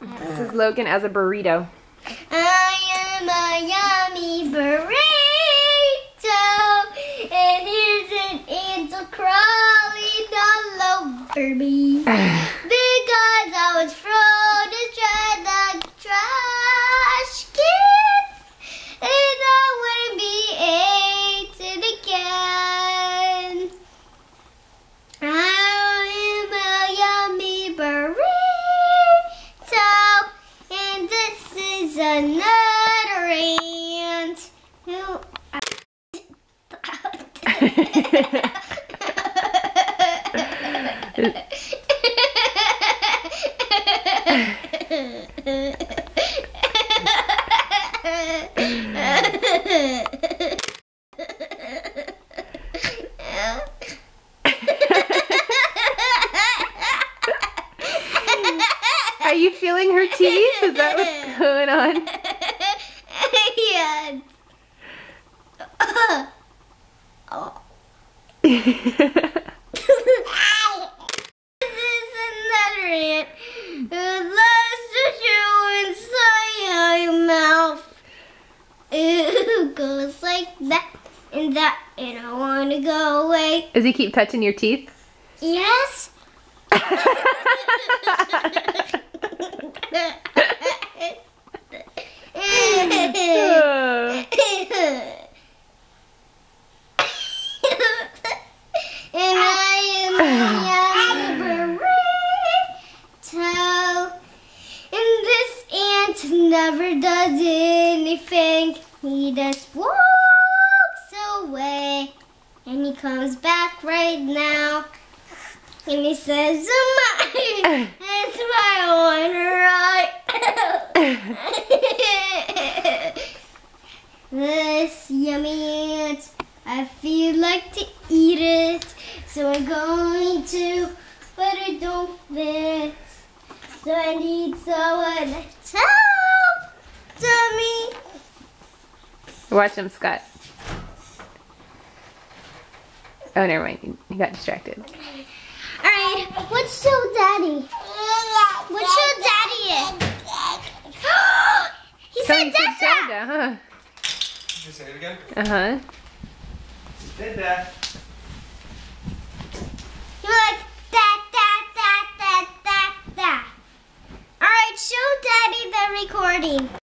This is Logan as a burrito. I am a yummy burrito, and here's an ant crawling all over me is another ant who. Are you feeling her teeth? Is that what's going on? yes. oh. This is another ant who loves to chew inside your mouth. It goes like that and that, and I want to go away. Does he keep touching your teeth? Yes. Oh. and I am a burrito. And this ant never does anything. He just walks away. And he comes back right now. And he says, "Mine, it's my one right." this yummy I feel like to eat it, so I'm going to, but it don't fit. So I need someone to help to me. Watch him, Scott. Oh, never mind. He- He got distracted. All right, what's your Daddy. What's your Daddy it. he Tell said him to Dada. Dada, huh? Can you say it again? Uh huh. Did that. You're like da da da da da da. All right, show Daddy the recording.